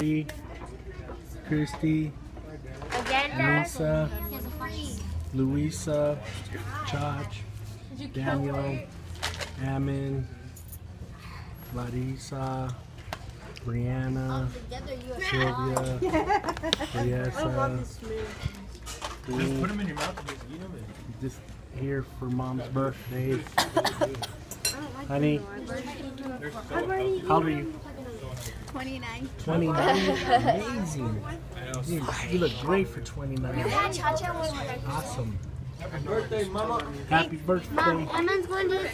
Lee, Christy, Lisa, Luissa, Chach, Daniel, Ammon, Larissa, Brianna, Sylvia, Briessa, Just put them in your mouth and just eat them. just here for mom's birthday. Honey, how old are you? 29. 29. Amazing. You, you look great for 29. Cha-cha was Awesome. Happy birthday, mama. Happy birthday. Mom, Emma's going to the